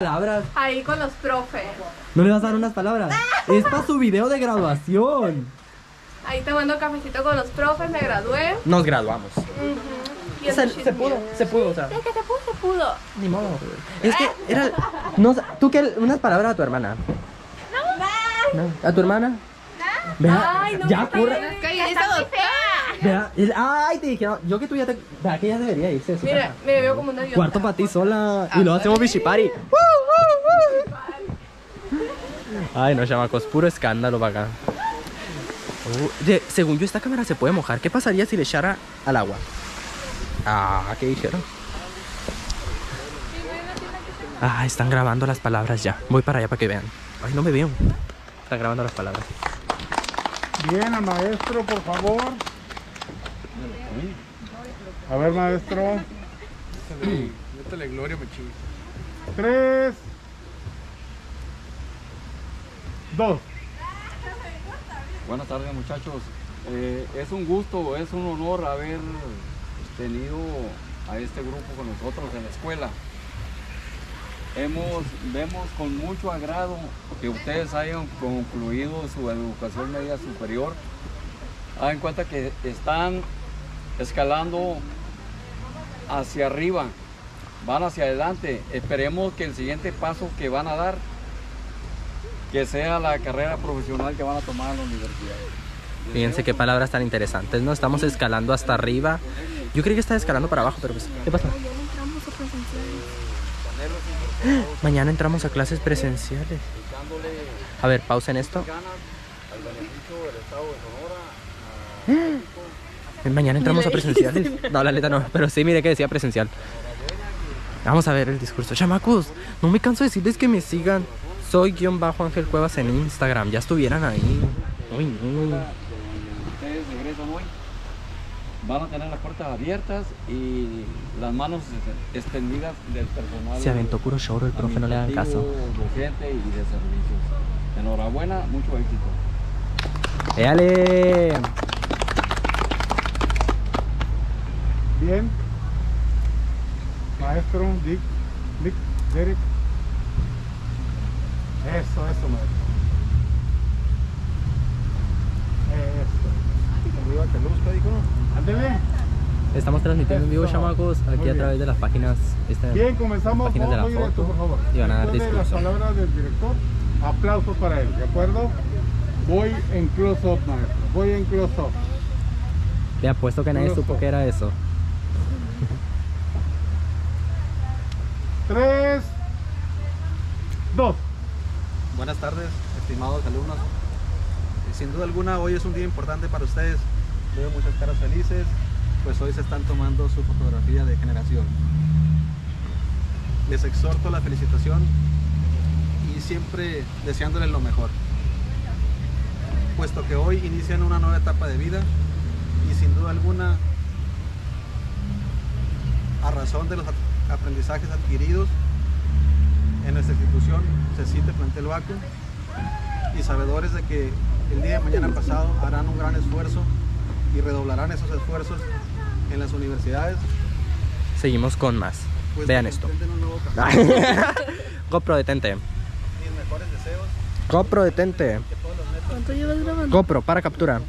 palabras. Ahí con los profes. ¿No le vas a dar unas palabras? Es para su video de graduación. Ahí tomando cafecito con los profes, me gradué. Nos graduamos. Y Se, pudo, se pudo, o sea. Es que se pudo, se pudo. Ni modo. Es que era. No, tú qué, unas palabras a tu hermana. No. ¿A tu hermana? Vea, Ay, no ya me ocurre. Vea, el- ay, te dijeron. Yo que tú ya te. Vea que ya debería irse. de su Mira, casa. me veo como una idiota. Cuarto para ti sola. Y luego hacemos bichipari. Ay, no, chamacos, puro escándalo para acá. Uh, de- según yo, esta cámara se puede mojar. ¿Qué pasaría si le echara al agua? Ah, ¿qué dijeron? Ah, están grabando las palabras ya. Voy para allá para que vean. Ay, no me veo. Están grabando las palabras. Bien, maestro, por favor. A ver, maestro. Métele gloria, machín. Tres. Dos. Buenas tardes muchachos. Eh, es un gusto, es un honor haber tenido a este grupo con nosotros en la escuela. Hemos, vemos con mucho agrado que ustedes hayan concluido su educación media superior. Hagan cuenta que están escalando hacia arriba, van hacia adelante. Esperemos que el siguiente paso que van a dar que sea la carrera profesional que van a tomar en la universidad. Fíjense qué palabras tan interesantes, ¿no? Estamos escalando hasta arriba. Yo creí que estaba escalando para abajo, pero pues, ¿qué pasa? Mañana entramos a clases presenciales. A ver, pausen esto. Eh, Mañana entramos a presenciales. No, la neta no, pero sí, mire que decía presencial. Vamos a ver el discurso. Chamacos, no me canso de decirles que me sigan. Soy guion bajo Ángel Cuevas en Instagram. Ya estuvieran ahí. Uy, uy. Ustedes regresan hoy, van a tener las puertas abiertas y las manos extendidas del personal. Se aventó puro show, el profe no le hagan caso. administrativo, Docente y de servicios. Enhorabuena, mucho éxito. ¡Éale! Bien. Maestro, Dick, Dick, Derek. Eso, eso, maestro. Estamos transmitiendo en vivo, chamacos, aquí a través de las páginas. Este, Bien, comenzamos. Páginas de la Muy directo, foto. por favor. Y van a dar de las palabras del director, aplausos para él, ¿de acuerdo? Voy en close-up, maestro. Voy en close-up. Te apuesto que nadie Close supo up. que era eso. Tres, dos. Buenas tardes, estimados alumnos. Eh, Sin duda alguna, hoy es un día importante para ustedes. Veo muchas caras felices, pues hoy se están tomando su fotografía de generación. Les exhorto la felicitación y siempre deseándoles lo mejor. Puesto que hoy inician una nueva etapa de vida y sin duda alguna, a razón de los aprendizajes adquiridos, en nuestra institución, CECITE Plantel Vacu, y sabedores de que el día de mañana pasado harán un gran esfuerzo y redoblarán esos esfuerzos en las universidades. Seguimos con más. Pues Vean esto. GoPro, detente. Mis mejores deseos GoPro, detente. ¿Cuánto llevas grabando? GoPro, para captura.